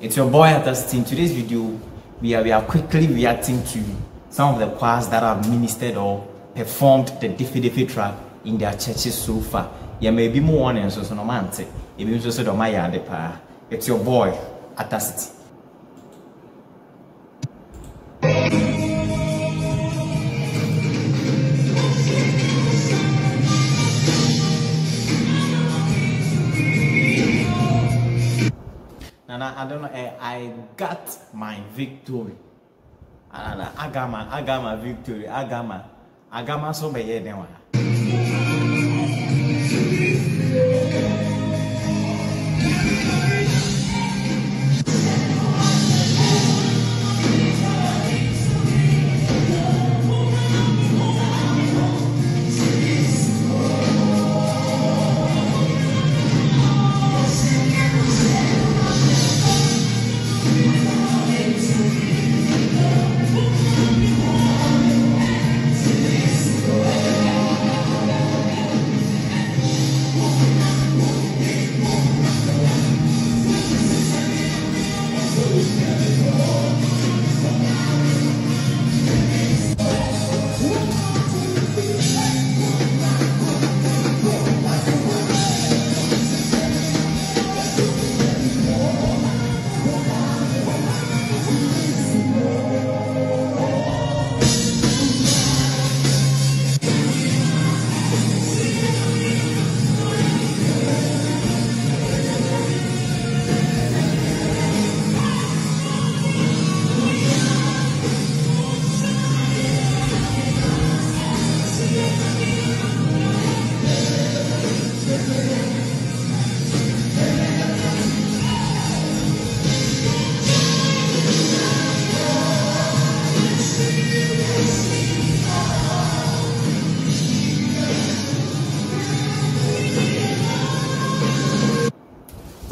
It's your boy Atas. In today's video, we are, we are quickly reacting to some of the choirs that have ministered or performed the Defe Defe track in their churches so far. Yeah, maybe more one so no man yard eh, It's your boy Atas. I, don't know, I, I got my victory. I got my, I got my victory. I got my, I got my so many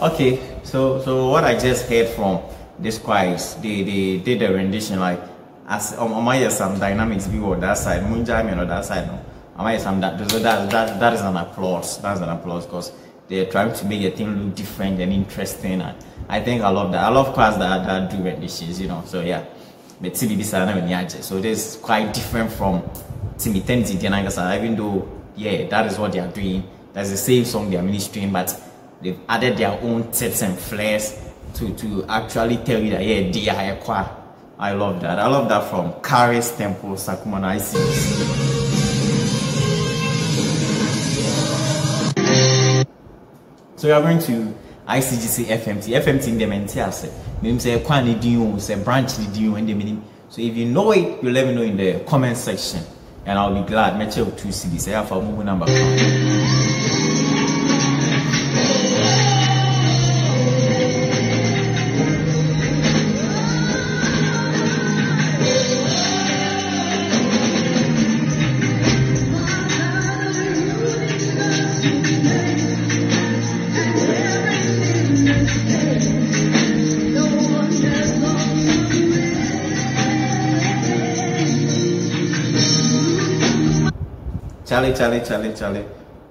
Okay, so so what I just heard from this choir they, they did the rendition like as um, um, I some dynamics view on that side, Munjami on that side. No, um, some that, that that that is an applause. That's an applause because they're trying to make the thing look different and interesting. And I think I love that. I love choirs that that do renditions, you know. So yeah, but TBB So this is quite different from Team Eternity even though yeah, that is what they are doing. That's the same song they are ministering, but they've added their own tips and flares to, to actually tell you that yeah they are a I love that. I love that from Charis Temple Sakumono ICGC. So we are going to ICGC FMT. FMT in the mentia Meaning say ni say branch ni din when they So if you know it, you let me know in the comment section and I'll be glad. Match up two CDs. I have a move number. Charlie, Charlie, Charlie, Charlie,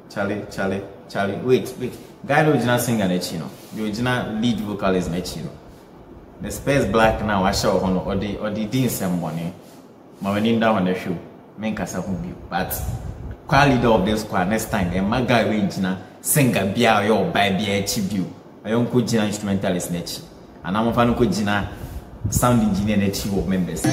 Charlie, Charlie, Charlie. Wait, wait. Guy the original singer nechi no. The original lead vocalist nechi no. The space black now I show on or the or the money. My when down on the show. Men kasa hu bi. But choir leader of this choir next time e ma guy we gyina singer bia yo by bia echi bi. Ayo nko gyina instrumentalist nechi. Ana mo fa no ko gyina sound engineer nechi wo members.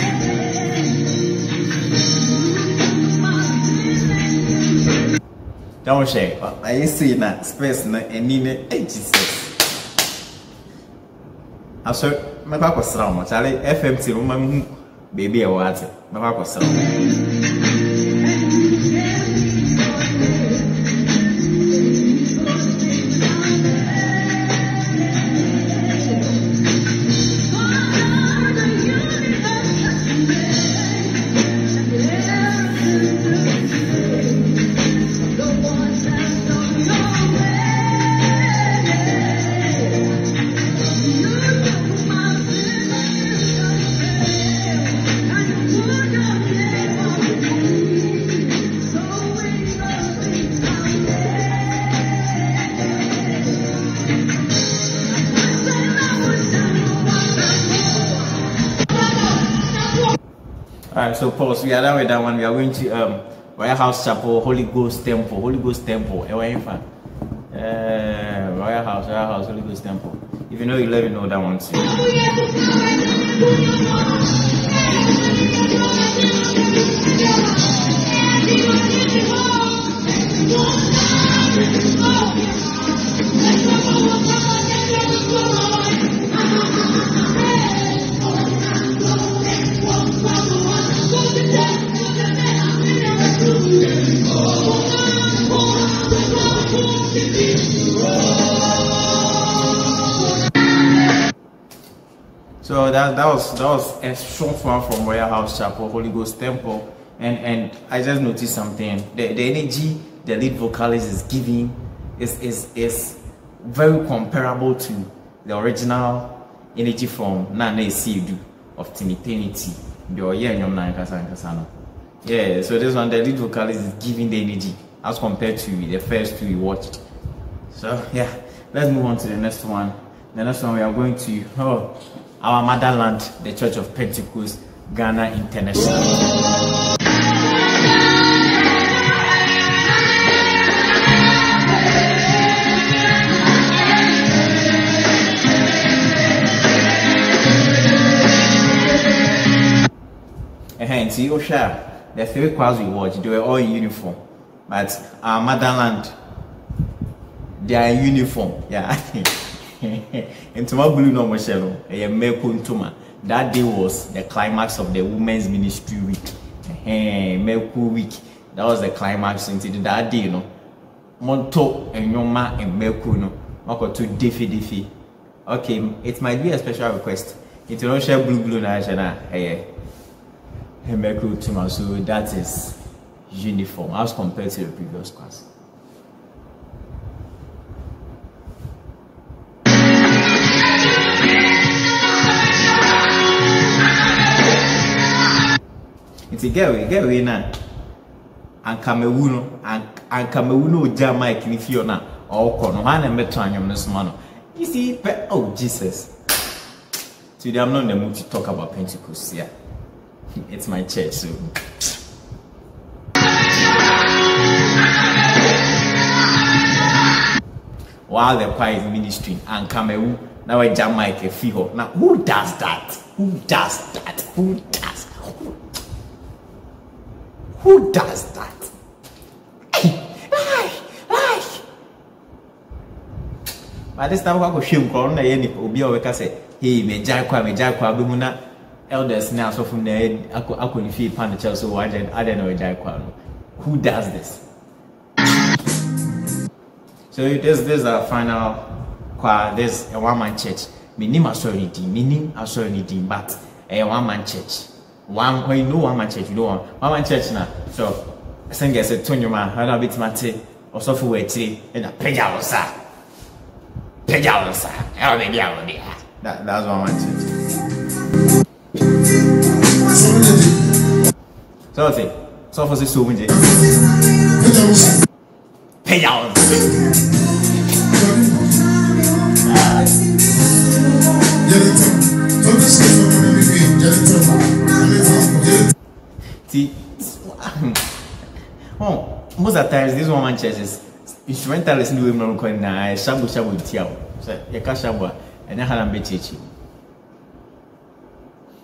Don't share. I see na space na any na Jesus. Aso me ba ko sra mo chale FMT mo ma mu baby e wa ate. Me ba ko sra All right, so pause. We are done with that one. We are going to um, Royal House Chapel, Holy Ghost Temple, Holy Ghost Temple. Uh, Royal House, Royal House, Holy Ghost Temple. If you know, you let me know that one too. So that that was that was a short one from Royal House Chapel, Holy Ghost Temple, and and I just noticed something. The the energy the lead vocalist is giving is is is very comparable to the original energy from Nana Esidu of Kasano. Yeah, so this one the lead vocalist is giving the energy as compared to the first two we watched. So yeah, let's move on to the next one. The next one we are going to oh our motherland, the Church of Pentecost, Ghana International. And see, Osha, the three choirs we watched, they were all in uniform. But our motherland, they are in uniform. Yeah. ntoma blue na ɔmo hyɛ no ɛyɛ mmɛko ntoma. That day was the climax of the women's ministry week. Mmɛko week. That was the climax. Nti that day no mɔntɔ nnwoma mmɛko no. Ɔkɔto defe defe okay it might be a special request. Nti no hyɛ blue blue na ɛhyɛ na ɛyɛ mmɛko ntoma. So that is uniform as compared to the previous class. Nti gɛwe gɛwe na ankamewu no ankamewu no ogya mic ne fie no a no hɔ a na mbɛto anwom no soma no you see pɛ oh jesus. Today i'm not in the mood to talk about pentecost yeah. It's my church so. while the choir is ministering and kamewu na wagya mic afi hɔ na who does that? Who does that? Who does Who does that? By this time, wakɔ hwɛ nkɔrɔ na yɛ nipa obi a ɔbɛka sɛ hei megyae kɔ a megyae kɔ a bɛmu na elders ne asɔfo na akɔ akɔ ne fie pa ne kyɛw so wagya adɛ na ɔgyae kɔ no who does this? So this this is our final choir. This a one church. Minim asɔre ne din, minim asɔre ne din, but a one man church one when you know one man church you know one one man church na so sɛn gɛ sɛ to nnwom a ɛna bɛtumi ate ɔsɔfo wɔ akyire ɛna pagya wo sa pagya wo nsa ɛwɔ baabi a wɔ bi ha that that's one man church. So ɔte sɔfo sɛ so mu gye pagya See, oh, most of the times these one man churches, instrumentalists do not record na shabu shabu tiao. So can shabu and then halam be chichi.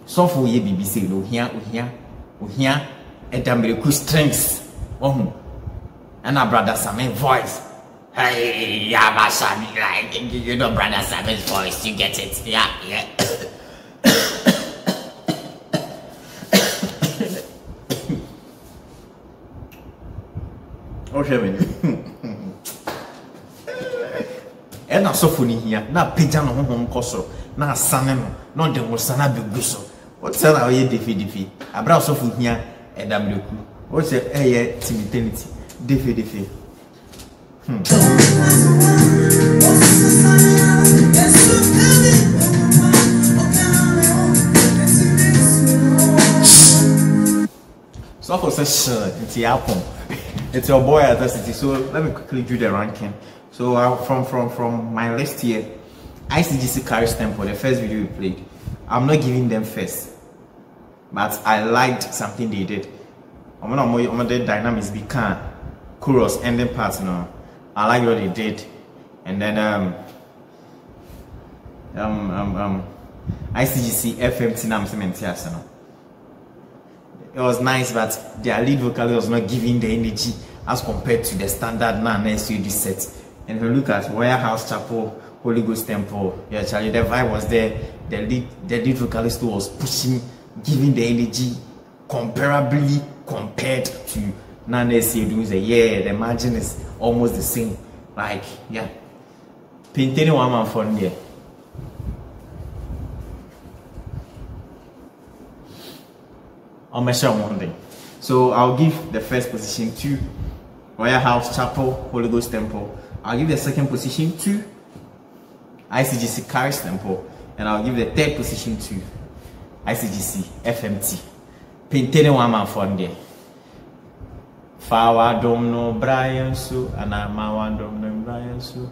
So for ye BBC no here here here a dambereku strengths. Oh, and our brother Sammy voice. Hey, son, like you know, brother Sammy's voice, you get it, yeah, yeah. ɔhwɛ me ɛna asɔfo no hia na apagya no honhom kɔ soro na asane no na ɔde nwosa no abɛgu so. Wote na ɔyɛ defidefi aberɛ asɔfo hia ɛda mmerɛku wote ɛyɛ timitanity defidefi hmm. sɔfo sɛ hyɛ nti apɔn it's your boy Atta City. So let me quickly do the ranking. So uh, from from from my list here, ICGC Charis Temple. The first video we played, I'm not giving them first. but I liked something they did. I'm gonna more the dynamics be can chorus ending part no. I like what they did. And then um um um um ICGC FMT nam cement no. It was nice but their lead vocalist was not giving the energy as compared to the standard non SUD set. And if you look at Royal House Chapel, Holy Ghost Temple, yeah, Charlie, the vibe was there. The lead, the lead vocalist was pushing, giving the energy comparably compared to non SUD. Yeah, the margin is almost the same. Like, yeah. Painting one man fun there. I'll measure one thing. So I'll give the first position to Royal House Chapel, Holy Ghost Temple. I'll give the second position to ICGC Charis Temple. And I'll give the third position to ICGC FMT. Painting one man for there. Fawa domno Brian so anama domno Brian so.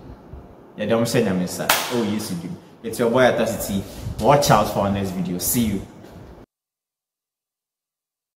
Yeah, don't say. Oh yes you do. It's your boy Atta City. Watch out for our next video. See you.